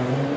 Mm-hmm.